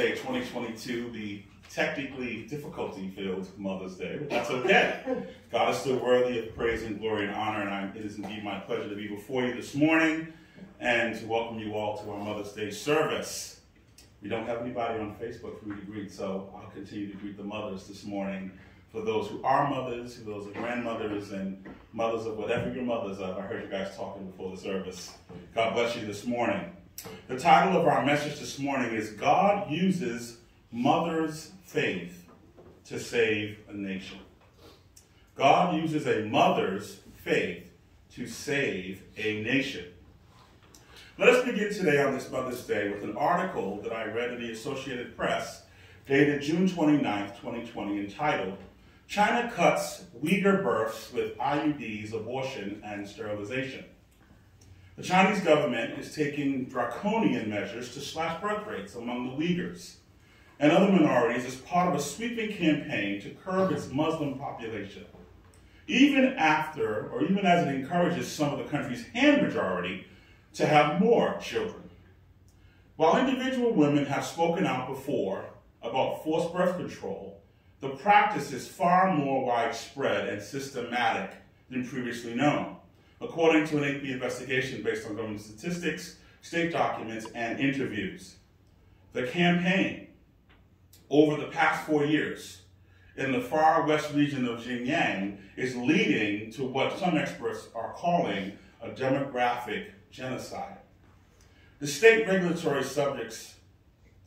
Day 2022, the technically difficulty-filled Mother's Day, but that's okay. God is still worthy of praise and glory and honor, and I, it is indeed my pleasure to be before you this morning and to welcome you all to our Mother's Day service. We don't have anybody on Facebook for me to greet, so I'll continue to greet the mothers this morning. For those who are mothers, for those are grandmothers, and mothers of whatever your mothers are. I heard you guys talking before the service. God bless you this morning. The title of our message this morning is God Uses Mother's Faith to Save a Nation. God uses a mother's faith to save a nation. Let us begin today on this Mother's Day with an article that I read in the Associated Press dated June 29, 2020, entitled China Cuts Uyghur Births with IUDs, Abortion, and Sterilization. The Chinese government is taking draconian measures to slash birth rates among the Uyghurs and other minorities as part of a sweeping campaign to curb its Muslim population. Even after, or even as it encourages some of the country's Han majority to have more children. While individual women have spoken out before about forced birth control, the practice is far more widespread and systematic than previously known according to an AP investigation based on government statistics, state documents, and interviews. The campaign over the past four years in the far west region of Xinjiang is leading to what some experts are calling a demographic genocide. The state regulatory subjects,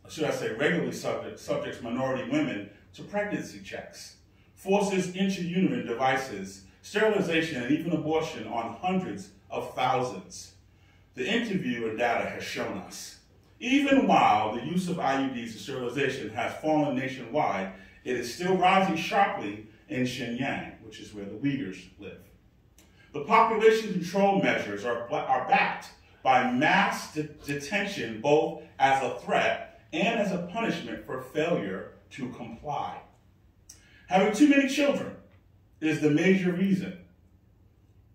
should I say regularly subject, subjects minority women to pregnancy checks, forces intrauterine devices sterilization, and even abortion on hundreds of thousands. The interview and data has shown us. Even while the use of IUDs and sterilization has fallen nationwide, it is still rising sharply in Xinjiang, which is where the Uyghurs live. The population control measures are, are backed by mass de detention both as a threat and as a punishment for failure to comply. Having too many children is the major reason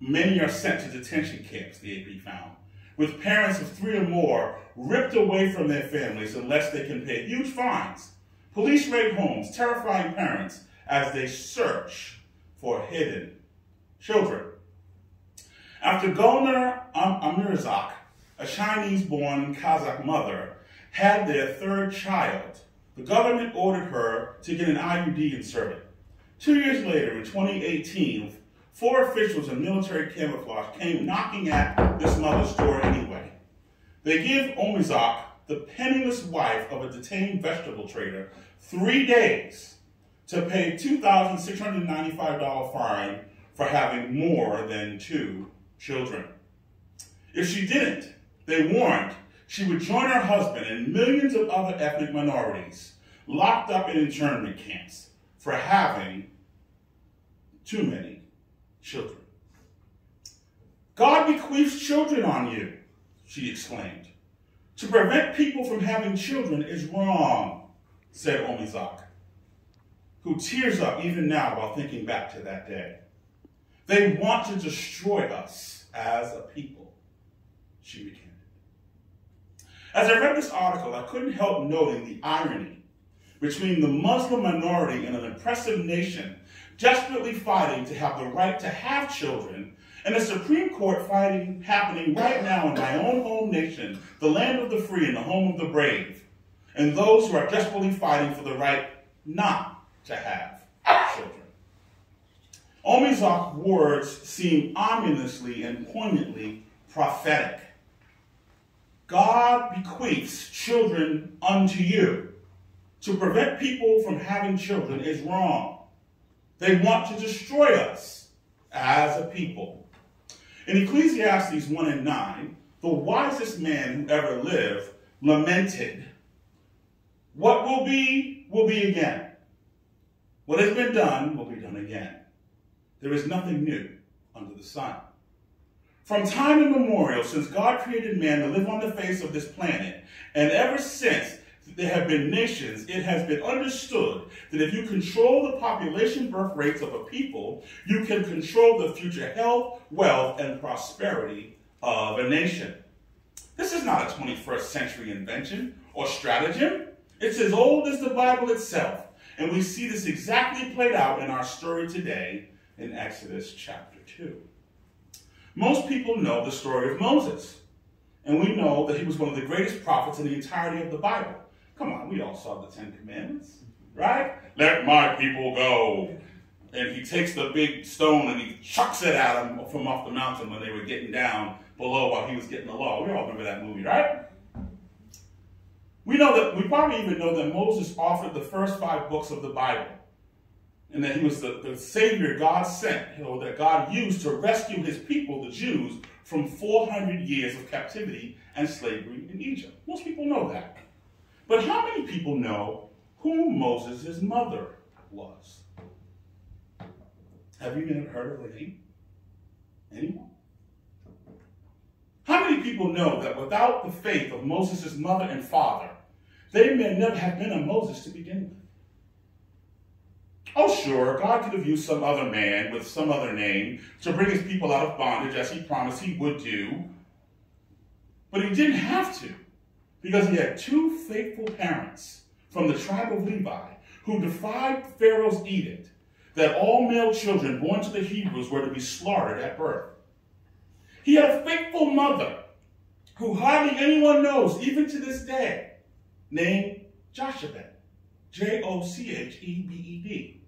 many are sent to detention camps, the AP found, with parents of three or more ripped away from their families unless they can pay huge fines. Police raid homes, terrifying parents as they search for hidden children. After Gulnar Omirzakh, a Chinese-born Kazakh mother, had their third child, the government ordered her to get an IUD inserted. Two years later, in 2018, four officials in military camouflage came knocking at this mother's door anyway. They give Omizak, the penniless wife of a detained vegetable trader, three days to pay $2,695 fine for having more than two children. If she didn't, they warned she would join her husband and millions of other ethnic minorities locked up in internment camps for having too many children. God bequeaths children on you, she exclaimed. To prevent people from having children is wrong, said Omizak, who tears up even now while thinking back to that day. They want to destroy us as a people, she recanted. As I read this article, I couldn't help noting the irony between the Muslim minority in an oppressive nation desperately fighting to have the right to have children and the Supreme Court fighting happening right now in my own home nation, the land of the free and the home of the brave, and those who are desperately fighting for the right not to have children. Omizak's words seem ominously and poignantly prophetic. God bequeaths children unto you to prevent people from having children is wrong. They want to destroy us as a people. In Ecclesiastes 1 and 9, the wisest man who ever lived lamented, What will be, will be again. What has been done will be done again. There is nothing new under the sun. From time immemorial, since God created man to live on the face of this planet, and ever since there have been nations, it has been understood that if you control the population birth rates of a people, you can control the future health, wealth, and prosperity of a nation. This is not a 21st century invention or stratagem. It's as old as the Bible itself. And we see this exactly played out in our story today in Exodus chapter 2. Most people know the story of Moses. And we know that he was one of the greatest prophets in the entirety of the Bible. Come on, we all saw the Ten Commandments, right? Let my people go. And he takes the big stone and he chucks it at them from off the mountain when they were getting down below while he was getting the law. We all remember that movie, right? We know that, we probably even know that Moses authored the first five books of the Bible. And that he was the, the Savior God sent, you know, that God used to rescue his people, the Jews, from 400 years of captivity and slavery in Egypt. Most people know that. But how many people know who Moses' mother was? Have you even heard of her name? Anyone? How many people know that without the faith of Moses' mother and father, they may never have been a Moses to begin with. Oh, sure, God could have used some other man with some other name to bring his people out of bondage as he promised he would do. But he didn't have to because he had two faithful parents from the tribe of Levi who defied Pharaoh's edict that all male children born to the Hebrews were to be slaughtered at birth. He had a faithful mother who hardly anyone knows, even to this day, named Jochebed. J O C H E B E D.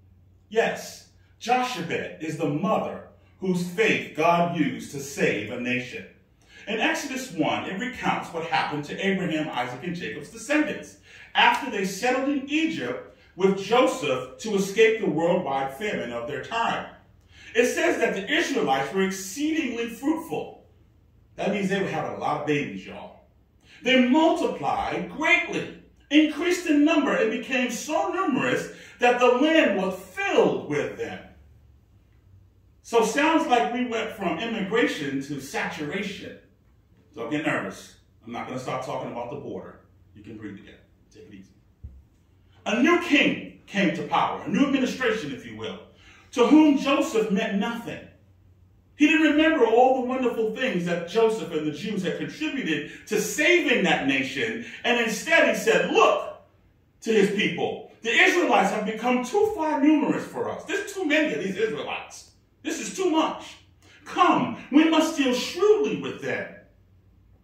Yes, Jochebed is the mother whose faith God used to save a nation. In Exodus 1, it recounts what happened to Abraham, Isaac, and Jacob's descendants after they settled in Egypt with Joseph to escape the worldwide famine of their time. It says that the Israelites were exceedingly fruitful. That means they were having a lot of babies, y'all. They multiplied greatly, increased in number, and became so numerous that the land was filled with them. So sounds like we went from immigration to saturation. Don't get nervous. I'm not going to start talking about the border. You can breathe again. Take it easy. A new king came to power, a new administration, if you will, to whom Joseph meant nothing. He didn't remember all the wonderful things that Joseph and the Jews had contributed to saving that nation. And instead he said, look to his people. The Israelites have become too far numerous for us. There's too many of these Israelites. This is too much. Come, we must deal shrewdly with them,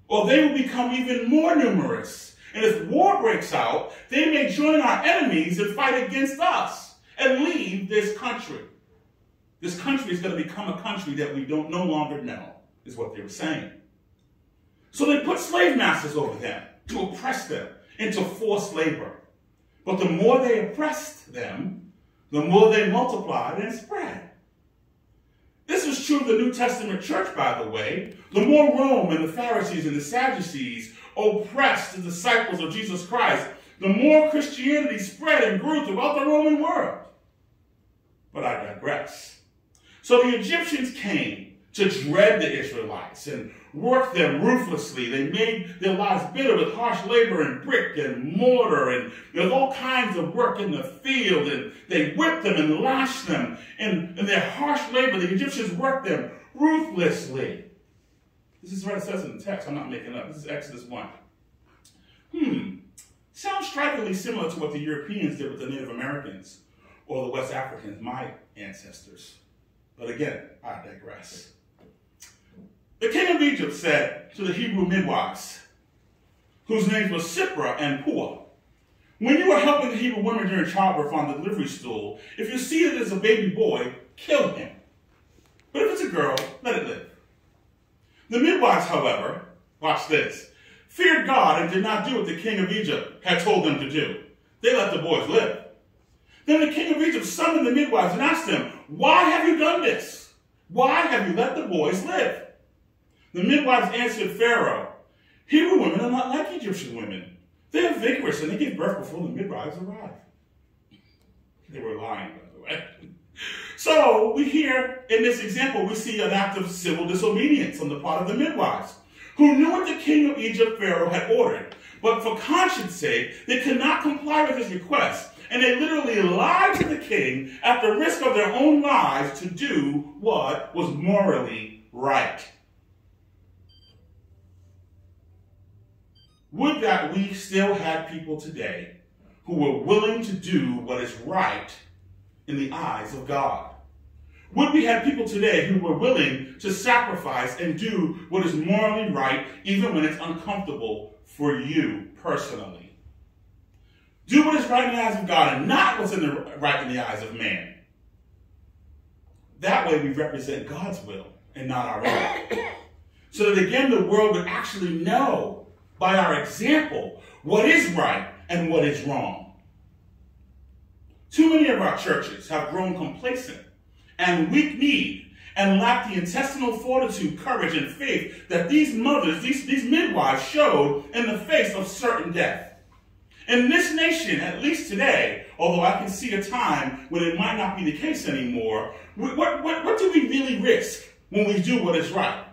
or they will become even more numerous. And if war breaks out, they may join our enemies and fight against us and leave this country. This country is going to become a country that we don't no longer know, is what they were saying. So they put slave masters over them to oppress them into forced labor. But the more they oppressed them, the more they multiplied and spread. True of the New Testament church, by the way. The more Rome and the Pharisees and the Sadducees oppressed the disciples of Jesus Christ, the more Christianity spread and grew throughout the Roman world. But I digress. So the Egyptians came to dread the Israelites and worked them ruthlessly. They made their lives bitter with harsh labor and brick and mortar and with all kinds of work in the field. And they whipped them and lashed them. And in their harsh labor, the Egyptians worked them ruthlessly. This is what it says in the text. I'm not making up. This is Exodus 1. Hmm. Sounds strikingly similar to what the Europeans did with the Native Americans or the West Africans, my ancestors. But again, I digress. The king of Egypt said to the Hebrew midwives, whose names were Shiphrah and Puah, when you are helping the Hebrew women during childbirth on the delivery stool, if you see that it's a baby boy, kill him. But if it's a girl, let it live. The midwives, however, watch this, feared God and did not do what the king of Egypt had told them to do. They let the boys live. Then the king of Egypt summoned the midwives and asked them, Why have you done this? Why have you let the boys live? The midwives answered Pharaoh, Hebrew women are not like Egyptian women. They are vigorous and they give birth before the midwives arrive. They were lying, by the way. So we hear in this example, we see an act of civil disobedience on the part of the midwives, who knew what the king of Egypt, Pharaoh, had ordered. But for conscience sake, they could not comply with his request and they literally lied to the king at the risk of their own lives to do what was morally right. Would that we still had people today who were willing to do what is right in the eyes of God? Would we have people today who were willing to sacrifice and do what is morally right, even when it's uncomfortable for you personally? Do what is right in the eyes of God and not what's in the right in the eyes of man. That way we represent God's will and not our own. So that again the world would actually know by our example what is right and what is wrong. Too many of our churches have grown complacent and weak-kneed and lack the intestinal fortitude, courage, and faith that these mothers, these, these midwives showed in the face of certain death. In this nation, at least today, although I can see a time when it might not be the case anymore, what, what, what do we really risk when we do what is right?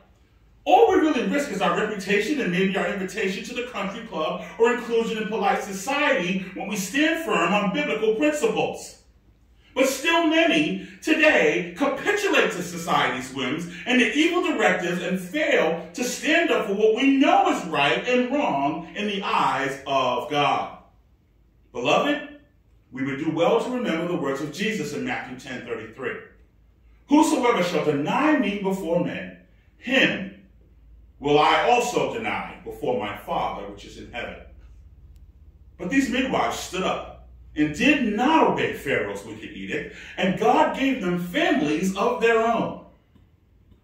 All we really risk is our reputation and maybe our invitation to the country club or inclusion in polite society when we stand firm on biblical principles. But still many today capitulate to society's whims and the evil directives and fail to stand up for what we know is right and wrong in the eyes of God. Beloved, we would do well to remember the words of Jesus in Matthew 10 33. Whosoever shall deny me before men, him will I also deny before my Father which is in heaven. But these midwives stood up and did not obey Pharaoh's wicked edict, and God gave them families of their own.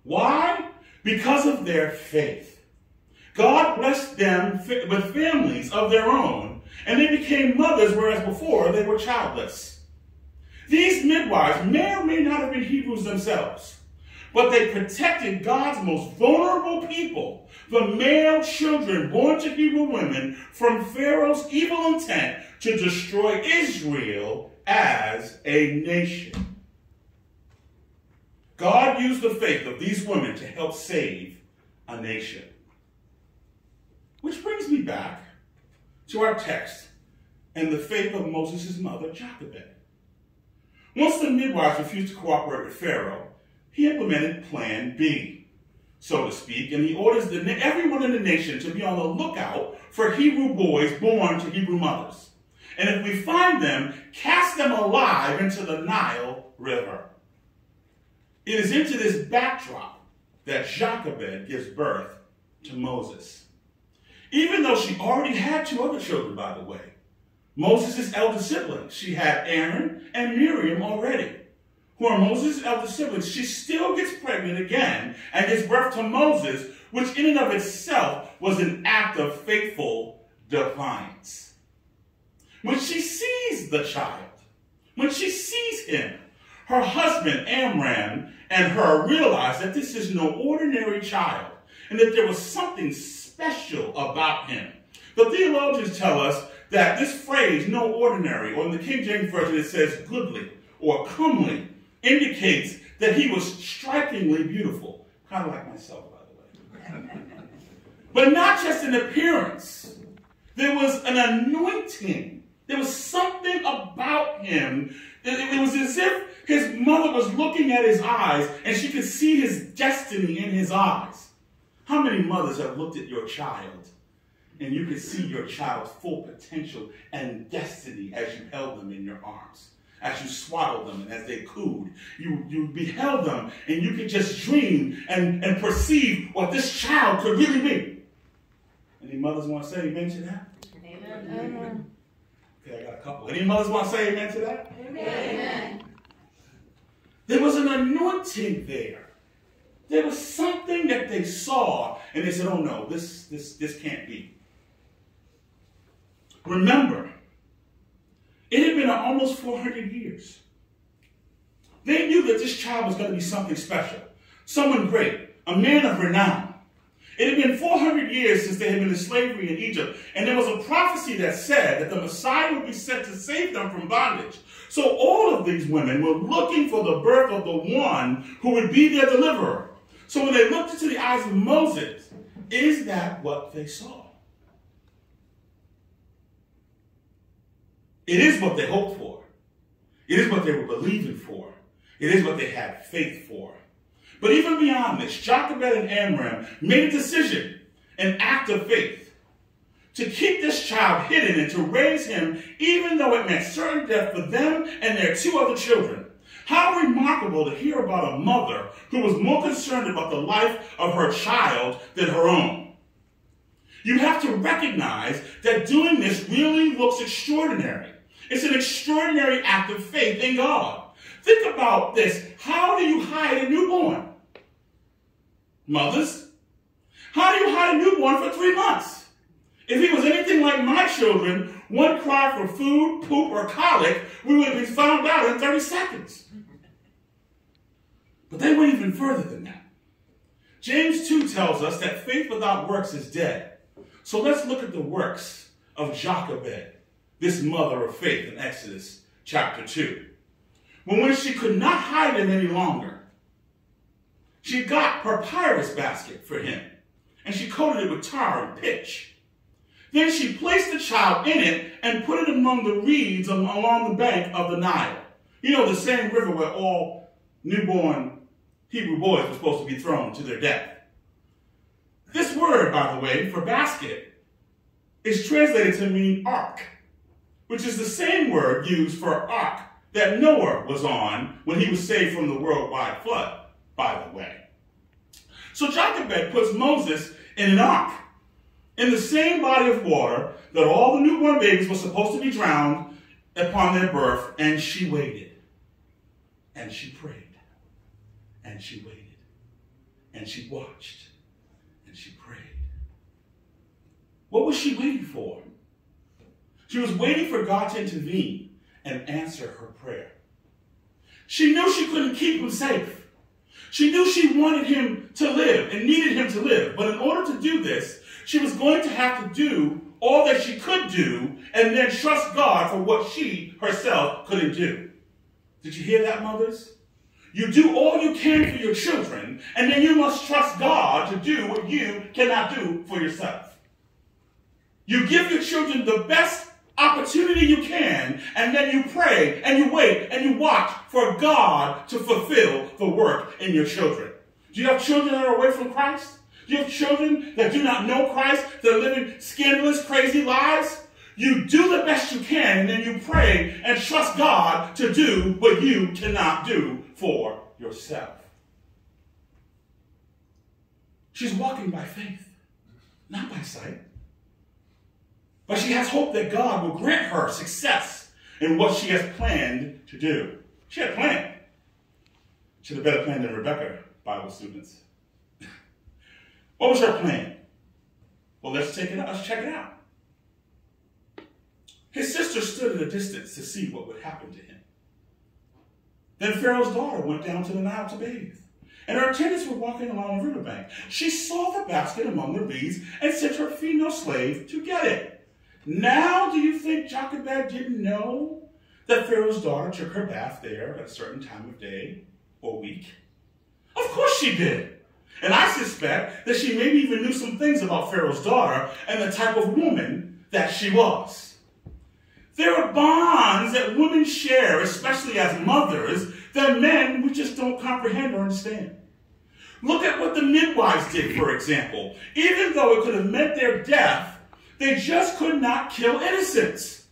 Why? Because of their faith. God blessed them with families of their own, and they became mothers, whereas before they were childless. These midwives may or may not have been Hebrews themselves, but they protected God's most vulnerable people, the male children born to Hebrew women, from Pharaoh's evil intent to destroy Israel as a nation. God used the faith of these women to help save a nation. Which brings me back to our text and the faith of Moses' mother, Jochebed. Once the midwives refused to cooperate with Pharaoh, he implemented Plan B, so to speak, and he orders the, everyone in the nation to be on the lookout for Hebrew boys born to Hebrew mothers. And if we find them, cast them alive into the Nile River. It is into this backdrop that Jochebed gives birth to Moses. Even though she already had two other children, by the way. Moses' elder siblings. She had Aaron and Miriam already who are Moses' elder siblings, she still gets pregnant again and gives birth to Moses, which in and of itself was an act of faithful defiance. When she sees the child, when she sees him, her husband Amram and her realize that this is no ordinary child and that there was something special about him. The theologians tell us that this phrase, no ordinary, or in the King James Version it says goodly or comely, indicates that he was strikingly beautiful. Kind of like myself, by the way. but not just in appearance. There was an anointing. There was something about him. It, was as if his mother was looking at his eyes and she could see his destiny in his eyes. How many mothers have looked at your child and you could see your child's full potential and destiny as you held them in your arms? As you swaddled them and as they cooed. You, you beheld them and you could just dream and, and perceive what this child could really be. Any mothers want to say amen to that? Amen. amen. Okay, I got a couple. Any mothers want to say amen to that? Amen. There was an anointing there. There was something that they saw and they said, oh no, this, this, this can't be. Remember, it had been almost 400 years. They knew that this child was going to be something special, someone great, a man of renown. It had been 400 years since they had been in slavery in Egypt, and there was a prophecy that said that the Messiah would be sent to save them from bondage. So all of these women were looking for the birth of the one who would be their deliverer. So when they looked into the eyes of Moses, is that what they saw? It is what they hoped for. It is what they were believing for. It is what they had faith for. But even beyond this, Jochebed and Amram made a decision, an act of faith, to keep this child hidden and to raise him, even though it meant certain death for them and their two other children. How remarkable to hear about a mother who was more concerned about the life of her child than her own. You have to recognize that doing this really looks extraordinary. It's an extraordinary act of faith in God. Think about this. How do you hide a newborn? Mothers, how do you hide a newborn for three months? If he was anything like my children, one cry for food, poop, or colic, we would be found out in 30 seconds. But they went even further than that. James 2 tells us that faith without works is dead. So let's look at the works of Jochebed, this mother of faith in Exodus chapter 2. When, when she could not hide him any longer, she got papyrus basket for him, and she coated it with tar and pitch. Then she placed the child in it and put it among the reeds along the bank of the Nile. You know, the same river where all newborn Hebrew boys were supposed to be thrown to their death. This word, by the way, for basket, is translated to mean ark, which is the same word used for ark that Noah was on when he was saved from the worldwide flood, by the way. So Jochebed puts Moses in an ark, in the same body of water that all the newborn babies were supposed to be drowned upon their birth, and she waited, and she prayed, and she waited, and she watched, and she prayed. What was she waiting for? She was waiting for God to intervene and answer her prayer. She knew she couldn't keep him safe. She knew she wanted him to live and needed him to live. But in order to do this, she was going to have to do all that she could do and then trust God for what she herself couldn't do. Did you hear that, mothers? You do all you can for your children, and then you must trust God to do what you cannot do for yourself. You give your children the best opportunity you can, and then you pray and you wait and you watch for God to fulfill the work in your children. Do you have children that are away from Christ? Do you have children that do not know Christ, that are living scandalous, crazy lives? You do the best you can, and then you pray and trust God to do what you cannot do for yourself. She's walking by faith, not by sight. But she has hope that God will grant her success in what she has planned to do. She had a plan. She had a better plan than Rebecca, Bible students. what was her plan? Well, let's take it out. Let's check it out. His sister stood at a distance to see what would happen to him. Then Pharaoh's daughter went down to the Nile to bathe, and her attendants were walking along the riverbank. She saw the basket among the reeds and sent her female slave to get it. Now, do you think Jochebed didn't know that Pharaoh's daughter took her bath there at a certain time of day or week? Of course she did. And I suspect that she maybe even knew some things about Pharaoh's daughter and the type of woman that she was. There are bonds that women share, especially as mothers, that men we just don't comprehend or understand. Look at what the midwives did, for example. Even though it could have meant their death, they just could not kill innocents.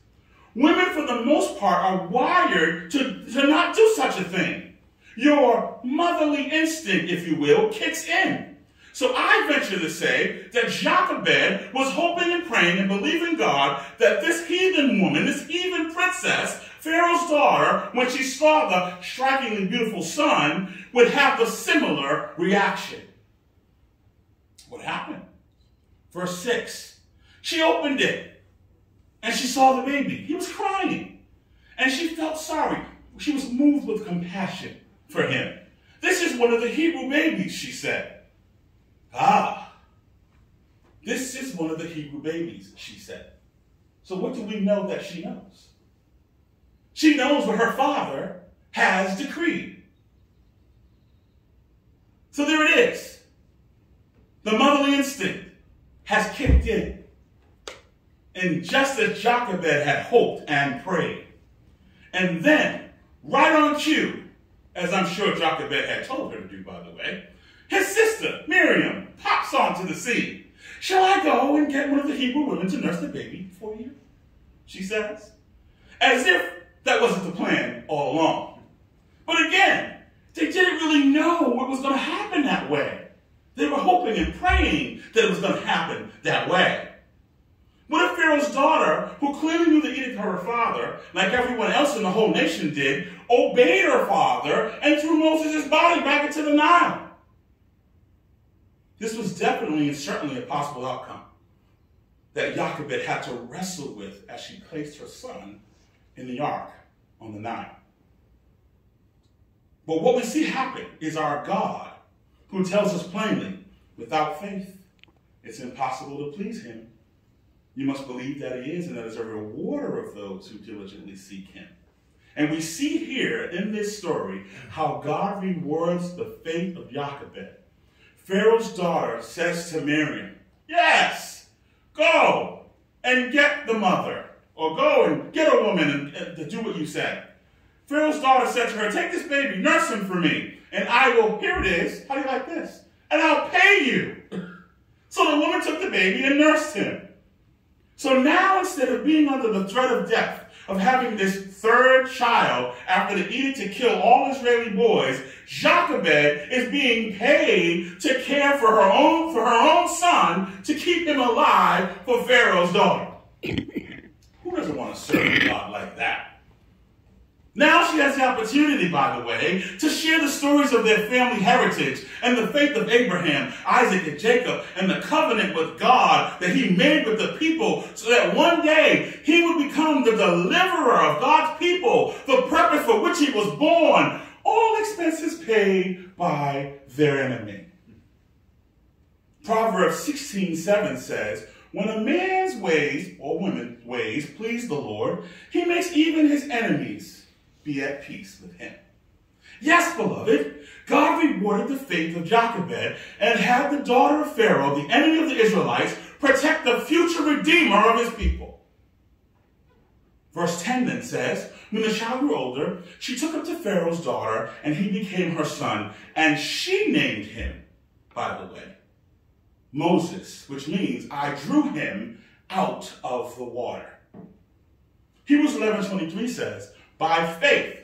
Women, for the most part, are wired to, to not do such a thing. Your motherly instinct, if you will, kicks in. So I venture to say that Jochebed was hoping and praying and believing God that this heathen woman, this heathen princess, Pharaoh's daughter, when she saw the strikingly beautiful son, would have the similar reaction. What happened? Verse 6 she opened it and she saw the baby. He was crying. And she felt sorry. She was moved with compassion for him. This is one of the Hebrew babies, she said. Ah, this is one of the Hebrew babies, she said. So what do we know that she knows? She knows what her father has decreed. So there it is. The motherly instinct has kicked in. And just as Jochebed had hoped and prayed. And then, right on cue, as I'm sure Jochebed had told her to do, by the way, his sister, Miriam, pops onto the scene. Shall I go and get one of the Hebrew women to nurse the baby for you? She says. As if that wasn't the plan all along. But again, they didn't really know what was going to happen that way. They were hoping and praying that it was going to happen that way. What if Pharaoh's daughter, who clearly knew the edict of her father, like everyone else in the whole nation did, obeyed her father and threw Moses' body back into the Nile? This was definitely and certainly a possible outcome that Jochebed had to wrestle with as she placed her son in the ark on the Nile. But what we see happen is our God, who tells us plainly, without faith, it's impossible to please him. You must believe that he is and that is a rewarder of those who diligently seek him. And we see here in this story how God rewards the faith of Jochebed. Pharaoh's daughter says to Miriam, Yes, go and get the mother, or go and get a woman and, uh, to do what you said. Pharaoh's daughter said to her, Take this baby, nurse him for me, and I will, here it is, how do you like this? And I'll pay you. so the woman took the baby and nursed him. So now, instead of being under the threat of death, of having this third child after the edict to kill all Israeli boys, Jochebed is being paid to care for her own for her own son to keep him alive for Pharaoh's daughter. Who doesn't want to serve God like that? Now she has the opportunity, by the way, to share the stories of their family heritage and the faith of Abraham, Isaac, and Jacob, and the covenant with God that he made with the people so that one day he would become the deliverer of God's people, the purpose for which he was born, all expenses paid by their enemy. Proverbs 16:7 says, When a man's ways, or woman's ways, please the Lord, he makes even his enemies be at peace with him. Yes, beloved, God rewarded the faith of Jochebed and had the daughter of Pharaoh, the enemy of the Israelites, protect the future redeemer of his people. Verse 10 then says, When the child grew older, she took him to Pharaoh's daughter, and he became her son, and she named him, by the way, Moses, which means I drew him out of the water. Hebrews 11:23 says, by faith,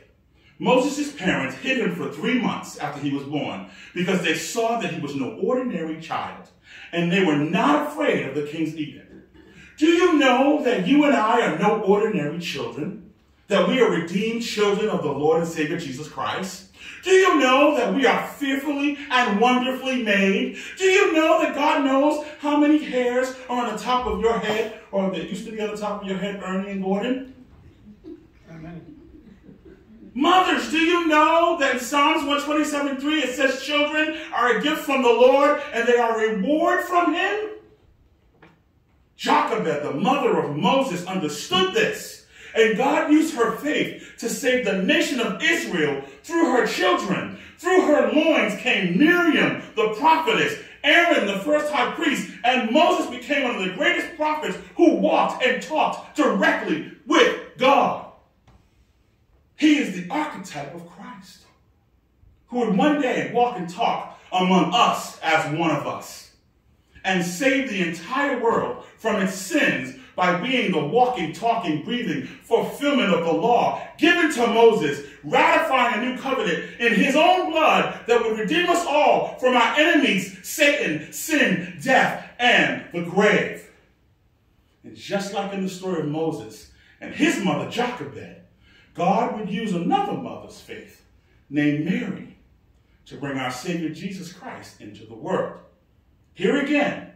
Moses' parents hid him for three months after he was born because they saw that he was no ordinary child and they were not afraid of the king's edict. Do you know that you and I are no ordinary children? That we are redeemed children of the Lord and Savior Jesus Christ? Do you know that we are fearfully and wonderfully made? Do you know that God knows how many hairs are on the top of your head or that used to be on the top of your head, Ernie and Gordon? Mothers, do you know that in Psalms 127 3 it says children are a gift from the Lord and they are a reward from Him? Jochebed, the mother of Moses, understood this. And God used her faith to save the nation of Israel through her children. Through her loins came Miriam, the prophetess, Aaron, the first high priest, and Moses became one of the greatest prophets who walked and talked directly with God. He is the archetype of Christ, who would one day walk and talk among us as one of us and save the entire world from its sins by being the walking, talking, breathing fulfillment of the law given to Moses, ratifying a new covenant in his own blood that would redeem us all from our enemies, Satan, sin, death, and the grave. And just like in the story of Moses and his mother, Jochebed, God would use another mother's faith named Mary to bring our Savior Jesus Christ into the world. Here again,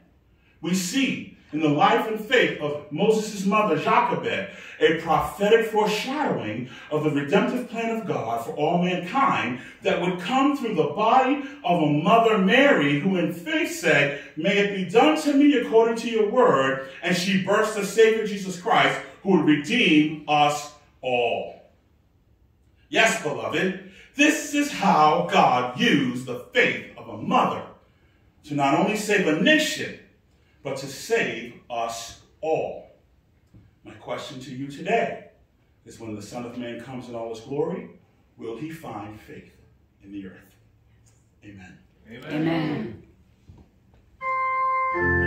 we see in the life and faith of Moses' mother, Jochebed, a prophetic foreshadowing of the redemptive plan of God for all mankind that would come through the body of a mother, Mary, who in faith said, May it be done to me according to your word. And she birthed the Savior Jesus Christ, who would redeem us all. Yes, beloved, this is how God used the faith of a mother to not only save a nation, but to save us all. My question to you today is when the Son of Man comes in all his glory, will he find faith in the earth? Amen. Amen. Amen.